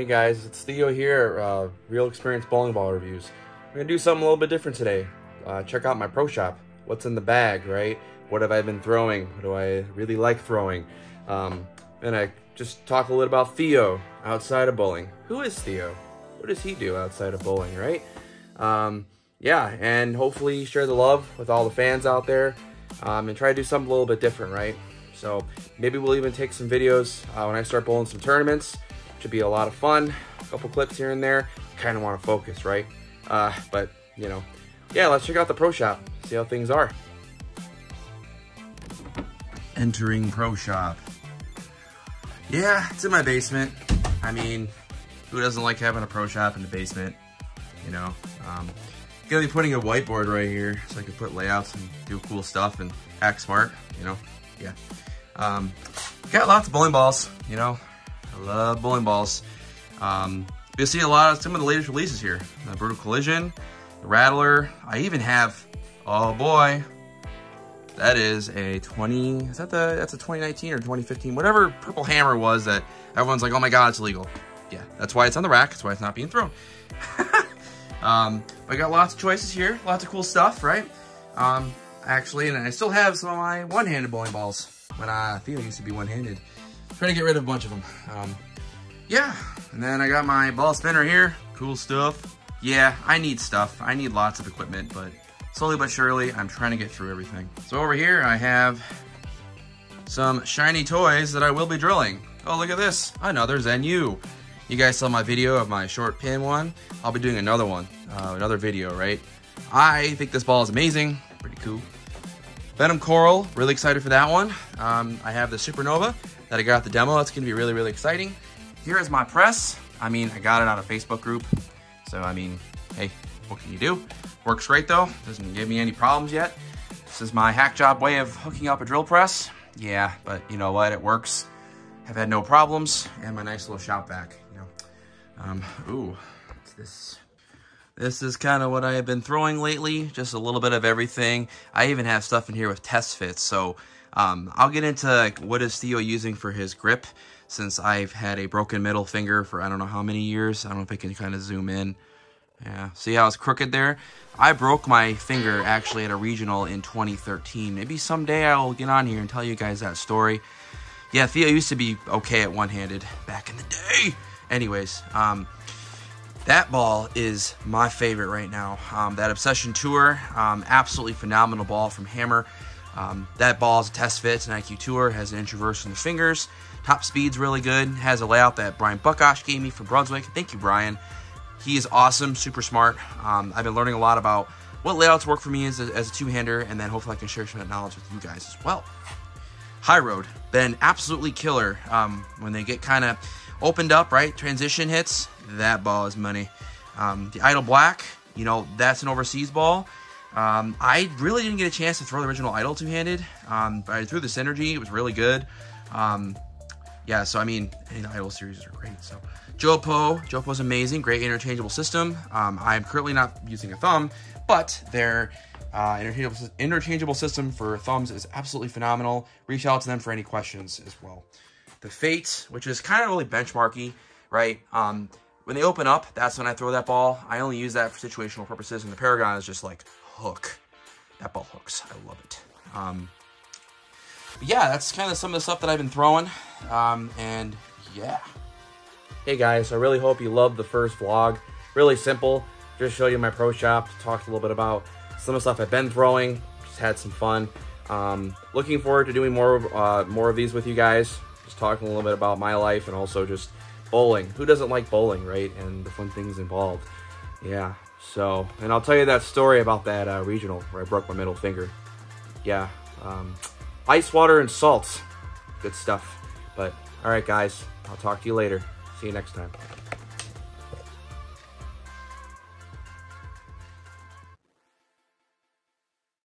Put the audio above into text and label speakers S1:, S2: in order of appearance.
S1: Hey guys, it's Theo here, uh, Real Experience Bowling Ball Reviews. I'm gonna do something a little bit different today. Uh, check out my pro shop. What's in the bag, right? What have I been throwing? What do I really like throwing? Um, and I just talk a little about Theo outside of bowling. Who is Theo? What does he do outside of bowling, right? Um, yeah, and hopefully share the love with all the fans out there um, and try to do something a little bit different, right? So maybe we'll even take some videos uh, when I start bowling some tournaments. Should be a lot of fun. A couple clips here and there. Kind of want to focus, right? Uh, but, you know, yeah, let's check out the pro shop. See how things are. Entering pro shop. Yeah, it's in my basement. I mean, who doesn't like having a pro shop in the basement? You know, um, gonna be putting a whiteboard right here so I can put layouts and do cool stuff and act smart, you know, yeah. Um, got lots of bowling balls, you know, love bowling balls. Um, you'll see a lot of some of the latest releases here. The Brutal Collision, the Rattler. I even have, oh boy, that is a 20, is that the, that's a 2019 or 2015, whatever Purple Hammer was that everyone's like, oh my God, it's illegal. Yeah, that's why it's on the rack. That's why it's not being thrown. um, but I got lots of choices here, lots of cool stuff, right? Um, actually, and I still have some of my one-handed bowling balls when I Theo used to be one-handed. Trying to get rid of a bunch of them. Um, yeah, and then I got my ball spinner here. Cool stuff. Yeah, I need stuff. I need lots of equipment, but slowly but surely, I'm trying to get through everything. So over here, I have some shiny toys that I will be drilling. Oh, look at this, another Zen U. You guys saw my video of my short pin one. I'll be doing another one, uh, another video, right? I think this ball is amazing, pretty cool. Venom Coral, really excited for that one. Um, I have the Supernova that I got the demo. It's gonna be really, really exciting. Here is my press. I mean, I got it on a Facebook group. So, I mean, hey, what can you do? Works great though, doesn't give me any problems yet. This is my hack job way of hooking up a drill press. Yeah, but you know what, it works. Have had no problems, and my nice little shop vac, you know. Um, ooh, this? This is kind of what I have been throwing lately, just a little bit of everything. I even have stuff in here with test fits, so um, I'll get into what is Theo using for his grip, since I've had a broken middle finger for I don't know how many years. I don't know if I can kind of zoom in. Yeah, see how it's crooked there? I broke my finger actually at a regional in 2013. Maybe someday I'll get on here and tell you guys that story. Yeah, Theo used to be okay at one-handed back in the day. Anyways, um, that ball is my favorite right now. Um, that Obsession Tour, um, absolutely phenomenal ball from Hammer. Um, that ball is a test fit. It's an IQ Tour, has an introverse in the fingers. Top speed's really good. Has a layout that Brian Buckosh gave me for Brunswick. Thank you, Brian. He is awesome, super smart. Um, I've been learning a lot about what layouts work for me as a, as a two-hander, and then hopefully I can share some of that knowledge with you guys as well. High Road, been absolutely killer. Um, when they get kind of opened up, right, transition hits, that ball is money. Um, the Idol Black, you know, that's an overseas ball. Um, I really didn't get a chance to throw the original Idol two-handed, um, but I threw the Synergy. It was really good. Um, yeah, so I mean, Idol series are great. So JoPo, JoPo's amazing, great interchangeable system. Um, I'm currently not using a thumb, but their uh, interchangeable, interchangeable system for thumbs is absolutely phenomenal. Reach out to them for any questions as well. The Fate, which is kind of really benchmarky, right? Um, when they open up, that's when I throw that ball. I only use that for situational purposes, and the Paragon is just like hook. That ball hooks. I love it. Um, yeah, that's kind of some of the stuff that I've been throwing. Um, and yeah. Hey guys, I really hope you loved the first vlog. Really simple. Just show you my pro shop, talked a little bit about some of the stuff I've been throwing, just had some fun. Um, looking forward to doing more, uh, more of these with you guys. Just talking a little bit about my life and also just bowling. Who doesn't like bowling, right? And the fun things involved. Yeah, so, and I'll tell you that story about that uh, regional where I broke my middle finger. Yeah, um, ice water and salt. Good stuff. But, all right, guys, I'll talk to you later. See you next time.